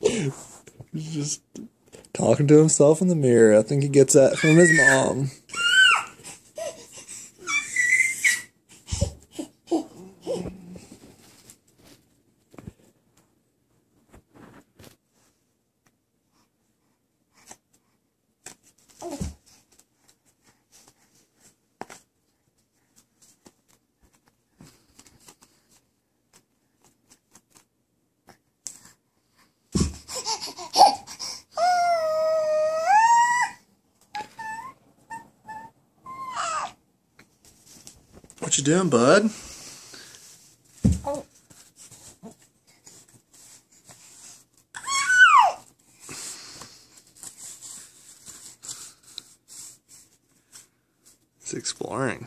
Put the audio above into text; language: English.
He's just talking to himself in the mirror. I think he gets that from his mom. What you doing, bud? It's exploring.